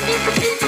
Au!